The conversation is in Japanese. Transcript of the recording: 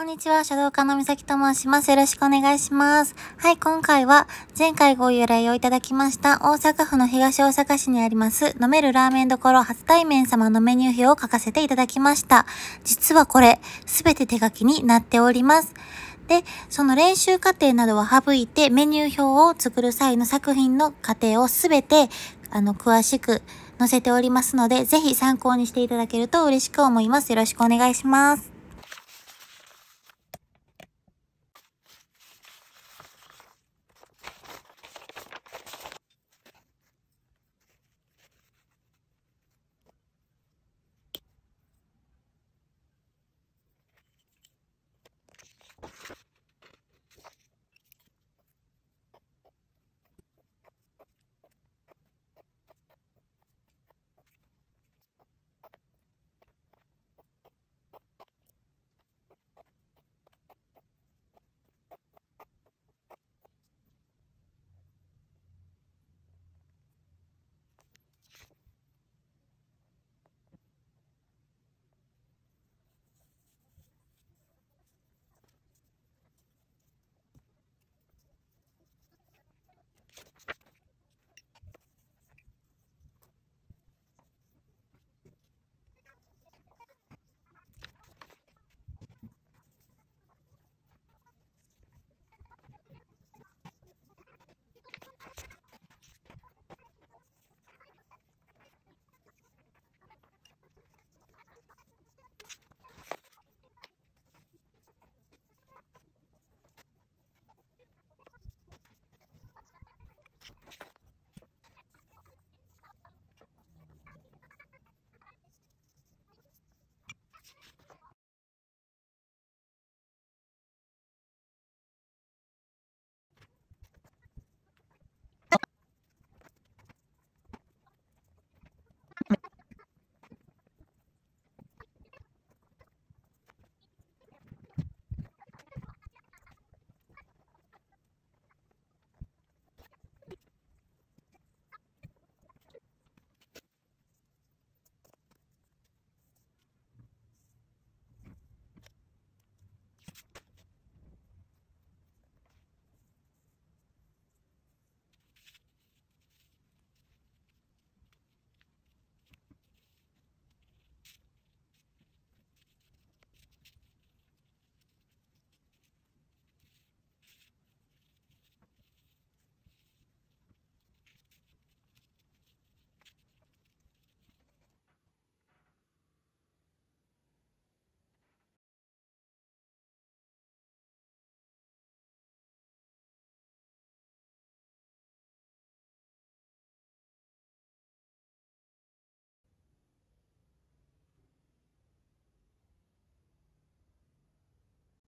こんにちは、書道家のみさきと申します。よろしくお願いします。はい、今回は前回ご由来をいただきました大阪府の東大阪市にあります飲めるラーメンどころ初対面様のメニュー表を書かせていただきました。実はこれ、すべて手書きになっております。で、その練習過程などは省いてメニュー表を作る際の作品の過程をすべてあの詳しく載せておりますので、ぜひ参考にしていただけると嬉しく思います。よろしくお願いします。